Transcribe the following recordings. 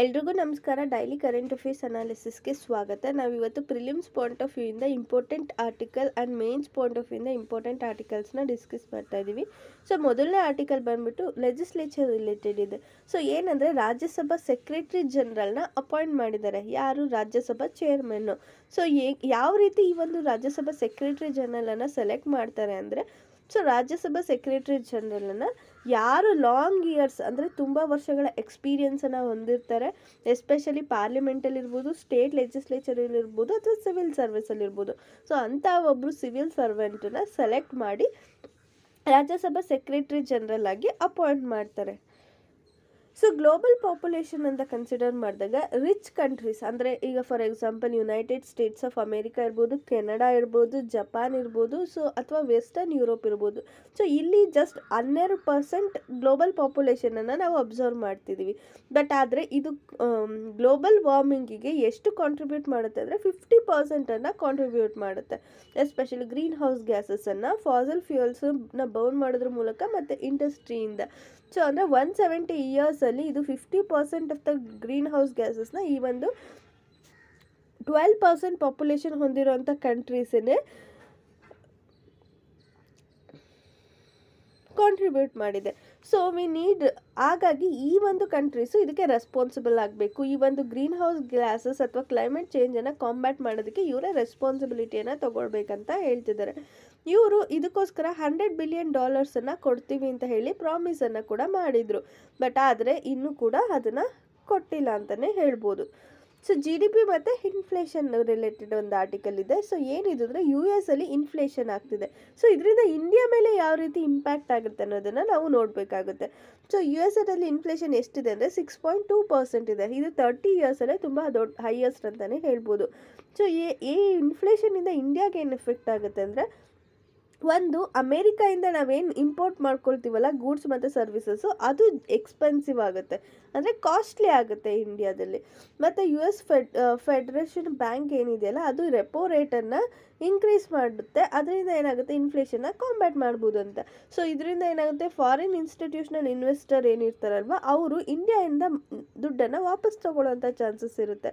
ಎಲ್ರಿಗೂ ನಮಸ್ಕಾರ. Daily current affairs ಅನಾಲಿಸಿಸ್ಗೆ ಸ್ವಾಗತ. ನಾವು ಇವತ್ತು prelims point of ವ್ಯೂಯಿಂದ important article and mains point of ವ್ಯೂಯಿಂದ important ಆರ್ಟಿಕಲ್ಸ್ನ ಡಿಸ್ಕಸ್ ಮಾಡ್ತಾ ಇದ್ದೀವಿ. ಸೊ ಮೊದಲನೇ ಆರ್ಟಿಕಲ್ ಬಂದ್ಬಿಟ್ಟು ಲೆಜಿಸ್ಲೇಚರ್ ರಿಲೇಟೆಡ್ ಇದೆ. ಸೊ ಏನಂದರೆ ರಾಜ್ಯಸಭಾ ಸೆಕ್ರೆಟರಿ ಜನರಲ್ನ ಅಪಾಯಿಂಟ್ ಮಾಡಿದ್ದಾರೆ. ಯಾರು? ರಾಜ್ಯಸಭಾ ಚೇರ್ಮನ್ನು ಸೊ ಯಾವ ರೀತಿ ಈ ಒಂದು ರಾಜ್ಯಸಭಾ ಸೆಕ್ರೆಟರಿ ಜನರಲನ್ನು ಸೆಲೆಕ್ಟ್ ಮಾಡ್ತಾರೆ ಅಂದರೆ ಸೊ ರಾಜ್ಯಸಭಾ ಸೆಕ್ರೆಟರಿ ಜನರಲನ್ನು ಯಾರು ಲಾಂಗ್ ಇಯರ್ಸ್ ಅಂದರೆ ತುಂಬ ವರ್ಷಗಳ ಎಕ್ಸ್ಪೀರಿಯನ್ಸನ್ನು ಹೊಂದಿರ್ತಾರೆ ಎಸ್ಪೆಷಲಿ ಪಾರ್ಲಿಮೆಂಟಲ್ಲಿರ್ಬೋದು ಸ್ಟೇಟ್ ಲೆಜಿಸ್ಲೇಚರಲ್ಲಿರ್ಬೋದು ಅಥವಾ ಸಿವಿಲ್ ಸರ್ವಿಸಲ್ಲಿರ್ಬೋದು ಸೊ ಅಂಥ ಒಬ್ಬರು ಸಿವಿಲ್ ಸರ್ವೆಂಟನ್ನು ಸೆಲೆಕ್ಟ್ ಮಾಡಿ ರಾಜ್ಯಸಭಾ ಸೆಕ್ರೆಟರಿ ಜನರಲ್ ಆಗಿ ಅಪಾಯಿಂಟ್ ಮಾಡ್ತಾರೆ. ಸೊ ಗ್ಲೋಬಲ್ ಪಾಪ್ಯುಲೇಷನ್ ಅಂತ ಕನ್ಸಿಡರ್ ಮಾಡಿದಾಗ ರಿಚ್ ಕಂಟ್ರೀಸ್ ಅಂದರೆ ಈಗ for example United States of America ಇರ್ಬೋದು ಕೆನಡಾ ಇರ್ಬೋದು ಜಪಾನ್ ಇರ್ಬೋದು ಸೊ ಅಥವಾ ವೆಸ್ಟರ್ನ್ ಯುರೋಪ್ ಇರ್ಬೋದು. ಸೊ ಇಲ್ಲಿ ಜಸ್ಟ್ ಹನ್ನೆರಡು ಪರ್ಸೆಂಟ್ ಗ್ಲೋಬಲ್ ಪಾಪ್ಯುಲೇಷನನ್ನು ನಾವು ಅಬ್ಸರ್ವ್ ಮಾಡ್ತಿದ್ದೀವಿ ಬಟ್ ಆದರೆ ಇದು ಗ್ಲೋಬಲ್ ವಾರ್ಮಿಂಗಿಗೆ ಎಷ್ಟು ಕಾಂಟ್ರಿಬ್ಯೂಟ್ ಮಾಡುತ್ತೆ ಅಂದರೆ ಫಿಫ್ಟಿ ಪರ್ಸೆಂಟನ್ನು ಕಾಂಟ್ರಿಬ್ಯೂಟ್ ಮಾಡುತ್ತೆ. ಎಸ್ಪೆಷಲಿ ಗ್ರೀನ್ ಹೌಸ್ ಗ್ಯಾಸಸನ್ನು ಫಾಸಲ್ ಫ್ಯೂಯಲ್ಸನ್ನ ಬರ್ನ್ ಮಾಡೋದ್ರ ಮೂಲಕ ಮತ್ತು ಇಂಡಸ್ಟ್ರಿಯಿಂದ ಸೊ ಅಂದರೆ ಒನ್ ಸೆವೆಂಟಿ ಇಯರ್ಸಲ್ಲಿ ಇದು fifty percent of the greenhouse ಗ್ಯಾಸಸ್ನ ಈ ಒಂದು ಟ್ವೆಲ್ ಪರ್ಸೆಂಟ್ ಪಾಪ್ಯುಲೇಷನ್ ಹೊಂದಿರುವಂಥ ಕಂಟ್ರೀಸನ್ನೇ ಕಾಂಟ್ರಿಬ್ಯೂಟ್ ಮಾಡಿದೆ. ಸೊ ವಿ ನೀಡ್ ಹಾಗಾಗಿ ಈ ಒಂದು ಕಂಟ್ರೀಸು ಇದಕ್ಕೆ ರೆಸ್ಪಾನ್ಸಿಬಲ್ ಆಗಬೇಕು. ಈ ಒಂದು ಗ್ರೀನ್ ಹೌಸ್ ಗ್ಲಾಸಸ್ ಅಥವಾ ಕ್ಲೈಮೇಟ್ ಚೇಂಜನ್ನು ಕಾಂಬ್ಯಾಟ್ ಮಾಡೋದಕ್ಕೆ ಇವರೇ ರೆಸ್ಪಾನ್ಸಿಬಿಲಿಟಿಯನ್ನು ತೊಗೊಳ್ಬೇಕಂತ ಹೇಳ್ತಿದ್ದಾರೆ. ಇವರು ಇದಕ್ಕೋಸ್ಕರ ಹಂಡ್ರೆಡ್ ಬಿಲಿಯನ್ ಡಾಲರ್ಸನ್ನು ಕೊಡ್ತೀವಿ ಅಂತ ಹೇಳಿ ಪ್ರಾಮಿಸನ್ನು ಕೂಡ ಮಾಡಿದರು. ಬಟ್ ಆದರೆ ಇನ್ನೂ ಕೂಡ ಅದನ್ನು ಕೊಟ್ಟಿಲ್ಲ ಅಂತಲೇ ಹೇಳ್ಬೋದು. ಸೊ ಜಿ ಡಿ ಪಿ ಮತ್ತು ಇನ್ಫ್ಲೇಷನ್ ರಿಲೇಟೆಡ್ ಒಂದು ಆರ್ಟಿಕಲ್ ಇದೆ. ಸೊ ಏನಿದು ಅಂದರೆ ಯು ಎಸ್ ಅಲ್ಲಿ ಇನ್ಫ್ಲೇಷನ್ ಆಗ್ತಿದೆ. ಸೊ ಇದರಿಂದ ಇಂಡಿಯಾ ಮೇಲೆ ಯಾವ ರೀತಿ ಇಂಪ್ಯಾಕ್ಟ್ ಆಗುತ್ತೆ ಅನ್ನೋದನ್ನು ನಾವು ನೋಡಬೇಕಾಗುತ್ತೆ. ಸೊ ಯು ಎಸ್ ಅಲ್ಲಿ ಇನ್ಫ್ಲೇಷನ್ ಎಷ್ಟಿದೆ ಅಂದರೆ ಸಿಕ್ಸ್ ಪಾಯಿಂಟ್ ಟೂ ಪರ್ಸೆಂಟ್ ಇದೆ. ಇದು ತರ್ಟಿ ಇಯರ್ಸಲ್ಲೇ ತುಂಬ ದೊಡ್ಡ ಹೈಯೆಸ್ಟ್ ಅಂತಲೇ ಹೇಳ್ಬೋದು. ಸೊ ಈ ಇನ್ಫ್ಲೇಷನಿಂದ ಇಂಡಿಯಾಗೆ ಏನು ಎಫೆಕ್ಟ್ ಆಗುತ್ತೆ ಅಂದರೆ ಒಂದು, ಅಮೇರಿಕಾಯಿಂದ ನಾವೇನು ಇಂಪೋರ್ಟ್ ಮಾಡ್ಕೊಳ್ತೀವಲ್ಲ ಗೂಡ್ಸ್ ಮತ್ತು ಸರ್ವಿಸಸ್ಸು ಅದು ಎಕ್ಸ್ಪೆನ್ಸಿವ್ ಆಗುತ್ತೆ. ಅಂದರೆ ಕಾಸ್ಟ್ಲಿ ಆಗುತ್ತೆ ಇಂಡಿಯಾದಲ್ಲಿ. ಮತ್ತು U S fed federation bank ಏನಿದೆಯಲ್ಲ, ಅದು ರೆಪೋ ರೇಟನ್ನು ಇನ್ಕ್ರೀಸ್ ಮಾಡುತ್ತೆ. ಅದರಿಂದ ಏನಾಗುತ್ತೆ ಇನ್ಫ್ಲೇಷನ್ನ ಕಾಂಬ್ಯಾಟ್ ಮಾಡ್ಬೋದು ಅಂತ ಸೊ ಇದರಿಂದ ಏನಾಗುತ್ತೆ ಫಾರಿನ್ ಇನ್ಸ್ಟಿಟ್ಯೂಷನಲ್ ಇನ್ವೆಸ್ಟರ್ ಏನಿರ್ತಾರಲ್ವ, ಅವರು ಇಂಡಿಯಾಯಿಂದ ದುಡ್ಡನ್ನು ವಾಪಸ್ ತೊಗೊಳ್ಳೋಂಥ ಚಾನ್ಸಸ್ ಇರುತ್ತೆ.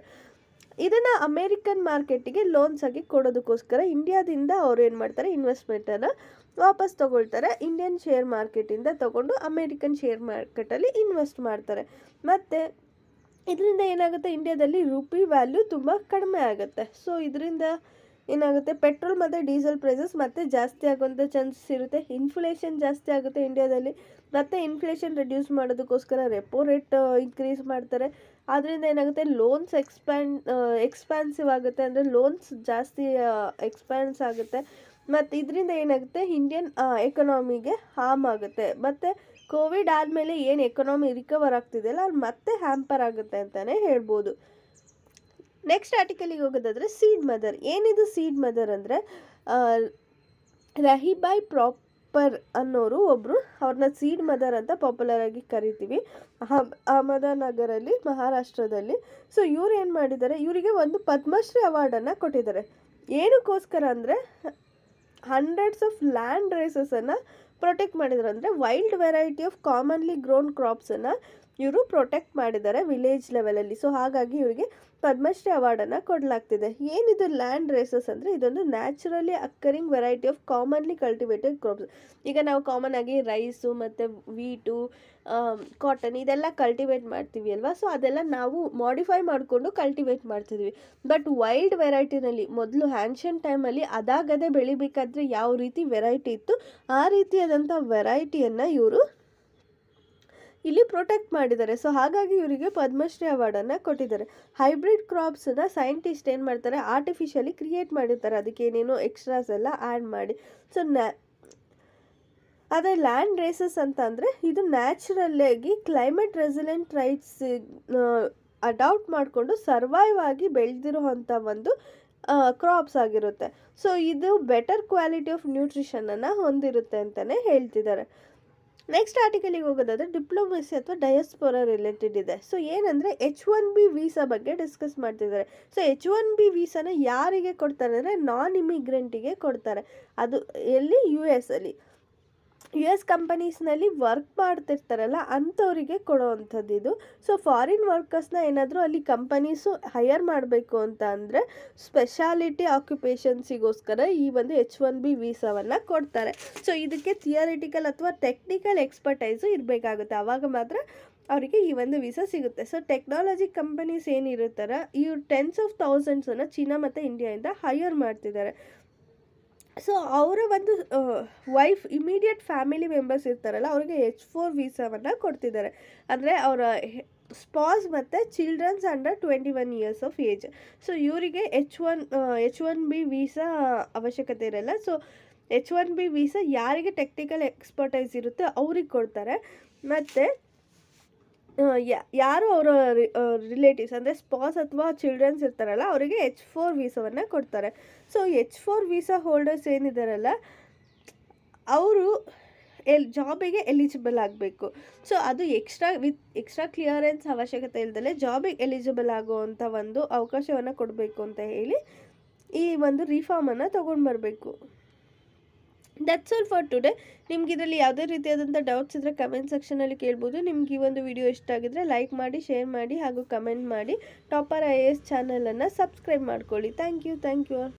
ಇದನ್ನು ಅಮೇರಿಕನ್ ಮಾರ್ಕೆಟಿಗೆ ಲೋನ್ಸ್ ಆಗಿ ಕೊಡೋದಕ್ಕೋಸ್ಕರ ಇಂಡಿಯಾದಿಂದ ಅವ್ರು ಏನು ಮಾಡ್ತಾರೆ ಇನ್ವೆಸ್ಟ್ಮೆಂಟನ್ನು ವಾಪಸ್ ತೊಗೊಳ್ತಾರೆ. ಇಂಡಿಯನ್ ಶೇರ್ ಮಾರ್ಕೆಟಿಂದ ತೊಗೊಂಡು ಅಮೇರಿಕನ್ ಶೇರ್ ಮಾರ್ಕೆಟಲ್ಲಿ ಇನ್ವೆಸ್ಟ್ ಮಾಡ್ತಾರೆ. ಮತ್ತು ಇದರಿಂದ ಏನಾಗುತ್ತೆ ಇಂಡಿಯಾದಲ್ಲಿ ರೂಪಿ ವ್ಯಾಲ್ಯೂ ತುಂಬ ಕಡಿಮೆ ಆಗುತ್ತೆ. ಸೊ ಇದರಿಂದ ಏನಾಗುತ್ತೆ? ಪೆಟ್ರೋಲ್ ಮತ್ತು ಡೀಸೆಲ್ ಪ್ರೈಸಸ್ ಮತ್ತೆ ಜಾಸ್ತಿ ಆಗುವಂಥ ಚಾನ್ಸಸ್ ಇರುತ್ತೆ. ಇನ್ಫ್ಲೇಷನ್ ಜಾಸ್ತಿ ಆಗುತ್ತೆ ಇಂಡಿಯಾದಲ್ಲಿ ಮತ್ತೆ ಇನ್ಫ್ಲೇಷನ್ ರೆಡ್ಯೂಸ್ ಮಾಡೋದಕ್ಕೋಸ್ಕರ ರೆಪೋ ರೇಟ್ ಇನ್ಕ್ರೀಸ್ ಮಾಡ್ತಾರೆ. ಆದ್ದರಿಂದ ಏನಾಗುತ್ತೆ? ಲೋನ್ಸ್ ಎಕ್ಸ್ಪ್ಯಾಂಡ್ ಎಕ್ಸ್ಪ್ಯಾನ್ಸಿವ್ ಆಗುತ್ತೆ ಅಂದರೆ ಲೋನ್ಸ್ ಜಾಸ್ತಿ ಎಕ್ಸ್ಪ್ಯಾನ್ಸ್ ಆಗುತ್ತೆ. ಮತ್ತು ಇದರಿಂದ ಏನಾಗುತ್ತೆ? ಇಂಡಿಯನ್ ಎಕನಾಮಿಗೆ ಹಾಮ್ ಆಗುತ್ತೆ. ಮತ್ತು ಕೋವಿಡ್ ಆದಮೇಲೆ ಏನು ಎಕನಾಮಿ ರಿಕವರ್ ಆಗ್ತಿದೆಯಲ್ಲ ಅದು ಮತ್ತೆ ಹ್ಯಾಂಪರ್ ಆಗುತ್ತೆ ಅಂತಲೇ ಹೇಳ್ಬೋದು. ನೆಕ್ಸ್ಟ್ ಆರ್ಟಿಕಲಿಗೆ ಹೋಗೋದಾದರೆ ಸೀಡ್ ಮದರ್ ಏನಿದು ಸೀಡ್ ಮದರ್ ಅಂದರೆ ರಹಿಬಾಯ್ ಪ್ರಾಪರ್ ಅನ್ನೋರು ಒಬ್ಬರು ಅವ್ರನ್ನ ಸೀಡ್ ಮದರ್ ಅಂತ ಪಾಪ್ಯುಲರ್ ಆಗಿ ಕರಿತೀವಿ. ಅಹಮ್ ಅಹಮದನಗರಲ್ಲಿ, ಮಹಾರಾಷ್ಟ್ರದಲ್ಲಿ. ಸೊ ಇವ್ರು ಏನು ಮಾಡಿದ್ದಾರೆ? ಇವರಿಗೆ ಒಂದು ಪದ್ಮಶ್ರೀ ಅವಾರ್ಡನ್ನು ಕೊಟ್ಟಿದ್ದಾರೆ. ಏನಕ್ಕೋಸ್ಕರ ಅಂದರೆ ಹಂಡ್ರೆಡ್ಸ್ ಆಫ್ ಲ್ಯಾಂಡ್ ರೇಸಸನ್ನು ಪ್ರೊಟೆಕ್ಟ್ ಮಾಡಿದ್ರು. ಅಂದರೆ wild variety of commonly grown ಕ್ರಾಪ್ಸನ್ನು ಇವರು ಪ್ರೊಟೆಕ್ಟ್ ಮಾಡಿದ್ದಾರೆ ವಿಲೇಜ್ ಲೆವೆಲಲ್ಲಿ ಸೊ ಹಾಗಾಗಿ ಇವರಿಗೆ ಪದ್ಮಶ್ರೀ ಅವಾರ್ಡನ್ನು ಕೊಡಲಾಗ್ತಿದೆ. ಏನಿದು ಲ್ಯಾಂಡ್ ರೇಸಸ್ ಅಂದರೆ ಇದೊಂದು naturally occurring variety of commonly cultivated crops ಈಗ ನಾವು ಕಾಮನ್ ಆಗಿ ರೈಸು ಮತ್ತು ವೀಟು ಕಾಟನ್ ಇದೆಲ್ಲ ಕಲ್ಟಿವೇಟ್ ಮಾಡ್ತೀವಿ ಅಲ್ವಾ? ಸೊ ಅದೆಲ್ಲ ನಾವು ಮಾಡಿಫೈ ಮಾಡಿಕೊಂಡು ಕಲ್ಟಿವೇಟ್ ಮಾಡ್ತಿದ್ವಿ. ಬಟ್ ವೈಲ್ಡ್ ವೆರೈಟಿನಲ್ಲಿ ಮೊದಲು ಹ್ಯಾನ್ಷನ್ ಟೈಮಲ್ಲಿ ಅದಾಗದೇ ಬೆಳಿಬೇಕಾದ್ರೆ ಯಾವ ರೀತಿ ವೆರೈಟಿ ಇತ್ತು, ಆ ರೀತಿಯಾದಂಥ ವೆರೈಟಿಯನ್ನು ಇವರು ಇಲ್ಲಿ ಪ್ರೊಟೆಕ್ಟ್ ಮಾಡಿದ್ದಾರೆ. ಸೊ ಹಾಗಾಗಿ ಇವರಿಗೆ ಪದ್ಮಶ್ರೀ ಅವಾರ್ಡನ್ನು ಕೊಟ್ಟಿದ್ದಾರೆ. ಹೈಬ್ರಿಡ್ ಕ್ರಾಪ್ಸನ್ನ ಸೈಂಟಿಸ್ಟ್ ಏನು ಮಾಡ್ತಾರೆ? ಆರ್ಟಿಫಿಷಿಯಲಿ ಕ್ರಿಯೇಟ್ ಮಾಡಿರ್ತಾರೆ. ಅದಕ್ಕೆ ಏನೇನೋ ಎಕ್ಸ್ಟ್ರಾಸ್ ಎಲ್ಲ ಆ್ಯಡ್ ಮಾಡಿ. ಸೊ ನ್ಯಾ ಅದೇ ಲ್ಯಾಂಡ್ ರೇಸಸ್ ಅಂತ ಅಂದರೆ ಇದು ನ್ಯಾಚುರಲ್ಲಾಗಿ ಕ್ಲೈಮೇಟ್ ರೆಸಿಲೆಂಟ್ ರೈಟ್ಸ್ ಅಡಾಪ್ಟ್ ಮಾಡಿಕೊಂಡು ಸರ್ವೈವ್ ಆಗಿ ಬೆಳೆದಿರುವಂಥ ಒಂದು ಕ್ರಾಪ್ಸ್ ಆಗಿರುತ್ತೆ. ಸೊ ಇದು ಬೆಟರ್ ಕ್ವಾಲಿಟಿ ಆಫ್ ನ್ಯೂಟ್ರಿಷನನ್ನು ಹೊಂದಿರುತ್ತೆ ಅಂತಲೇ ಹೇಳ್ತಿದ್ದಾರೆ. ನೆಕ್ಸ್ಟ್ ಆರ್ಟಿಕಲಿಗೆ ಹೋಗೋದಾದ್ರೆ ಡಿಪ್ಲೊಮಸಿ ಅಥವಾ ಡಯಸ್ಪೋರ ರಿಲೇಟೆಡ್ ಇದೆ. ಸೊ ಏನಂದರೆ ಎಚ್ ಒನ್ ಬಿ ವೀಸಾ ಬಗ್ಗೆ ಡಿಸ್ಕಸ್ ಮಾಡ್ತಿದ್ದಾರೆ. ಸೊ ಎಚ್ ಒನ್ ಬಿ ವೀಸಾನ ಯಾರಿಗೆ ಕೊಡ್ತಾರೆ ಅಂದರೆ ನಾನ್ ಇಮಿಗ್ರೆಂಟಿಗೆ ಕೊಡ್ತಾರೆ. ಅದು ಎಲ್ಲಿ? ಯು ಎಸ್ ಅಲ್ಲಿ. ಯು ಎಸ್ ಕಂಪನೀಸ್ನಲ್ಲಿ ವರ್ಕ್ ಮಾಡ್ತಿರ್ತಾರಲ್ಲ, ಅಂಥವರಿಗೆ ಕೊಡೋವಂಥದ್ದು ಇದು. ಸೊ ಫಾರಿನ್ ವರ್ಕರ್ಸ್ನ ಏನಾದರೂ ಅಲ್ಲಿ ಕಂಪನೀಸು ಹೈಯರ್ ಮಾಡಬೇಕು ಅಂತ ಅಂದರೆ ಸ್ಪೆಷಾಲಿಟಿ ಆಕ್ಯುಪೇಷನ್ಸಿಗೋಸ್ಕರ ಈ ಒಂದು ಎಚ್ ಒನ್ ಬಿ ವೀಸಾವನ್ನು ಕೊಡ್ತಾರೆ. ಸೊ ಇದಕ್ಕೆ ಥಿಯರಿಟಿಕಲ್ ಅಥವಾ ಟೆಕ್ನಿಕಲ್ ಎಕ್ಸ್ಪರ್ಟೈಸು ಇರಬೇಕಾಗುತ್ತೆ. ಆವಾಗ ಮಾತ್ರ ಅವರಿಗೆ ಈ ಒಂದು ವೀಸಾ ಸಿಗುತ್ತೆ. ಸೊ ಟೆಕ್ನಾಲಜಿ ಕಂಪನೀಸ್ ಏನಿರುತ್ತಾರ ಇವ್ರು ಟೆನ್ಸ್ ಆಫ್ ಥೌಸಂಡ್ಸನ್ನು ಚೀನಾ ಮತ್ತು ಇಂಡಿಯಾಯಿಂದ ಹೈಯರ್ ಮಾಡ್ತಿದ್ದಾರೆ. ಸೊ ಅವರ ಒಂದು ವೈಫ್ ಇಮಿಡಿಯೇಟ್ ಫ್ಯಾಮಿಲಿ ಮೆಂಬರ್ಸ್ ಇರ್ತಾರಲ್ಲ, ಅವ್ರಿಗೆ ಎಚ್ ಫೋರ್ ವೀಸಾವನ್ನು ಕೊಡ್ತಿದ್ದಾರೆ. ಅಂದರೆ ಅವರ ಸ್ಪಾಸ್ ಮತ್ತು childrens under twenty one years of age so ಇವರಿಗೆ H one H one B visa ಅವಶ್ಯಕತೆ ಇರಲ್ಲ. So H one B visa ಯಾರಿಗೆ ಟೆಕ್ನಿಕಲ್ ಎಕ್ಸ್ಪರ್ಟೈಸ್ ಇರುತ್ತೆ ಅವ್ರಿಗೆ ಕೊಡ್ತಾರೆ. ಮತ್ತು ಯಾರು ಅವರ ರಿಲೇಟಿವ್ಸ್ ಅಂದರೆ ಸ್ಪಾಸ್ ಅಥವಾ ಚಿಲ್ಡ್ರನ್ಸ್ ಇರ್ತಾರಲ್ಲ, ಅವರಿಗೆ ಎಚ್ ಫೋರ್ ವೀಸಾವನ್ನು ಕೊಡ್ತಾರೆ. So H four visa holders ಏನಿದ್ದಾರಲ್ಲ ಅವರು ಎಲ್ ಜಾಬಿಗೆ ಎಲಿಜಿಬಲ್ ಆಗಬೇಕು. ಸೊ ಅದು ಎಕ್ಸ್ಟ್ರಾ ವಿತ್ ಎಕ್ಸ್ಟ್ರಾ ಕ್ಲಿಯರೆನ್ಸ್ ಅವಶ್ಯಕತೆ ಇಲ್ಲದಲ್ಲೇ ಜಾಬಿಗೆ ಎಲಿಜಿಬಲ್ ಆಗುವಂಥ ಒಂದು ಅವಕಾಶವನ್ನು ಕೊಡಬೇಕು ಅಂತ ಹೇಳಿ ಈ ಒಂದು ರಿಫಾರ್ಮನ್ನು ತೊಗೊಂಡು ಬರಬೇಕು. ದಟ್ಸ್ ಆಲ್ ಫಾರ್ ಟುಡೇ ನಿಮ್ಗೆ ಇದರಲ್ಲಿ ಯಾವುದೇ ರೀತಿಯಾದಂಥ ಡೌಟ್ಸ್ ಇದ್ದರೆ ಕಮೆಂಟ್ ಸೆಕ್ಷನಲ್ಲಿ ಕೇಳ್ಬೋದು. ನಿಮ್ಗೆ ಈ ಒಂದು ವಿಡಿಯೋ ಇಷ್ಟ ಆಗಿದ್ರೆ ಲೈಕ್ ಮಾಡಿ ಶೇರ್ ಮಾಡಿ ಹಾಗೂ ಕಮೆಂಟ್ ಮಾಡಿ. ಟಾಪರ್ ಐ ಎ ಎಸ್ ಚಾನಲನ್ನು ಸಬ್ಸ್ಕ್ರೈಬ್ ಮಾಡ್ಕೊಳ್ಳಿ. Thank you thank you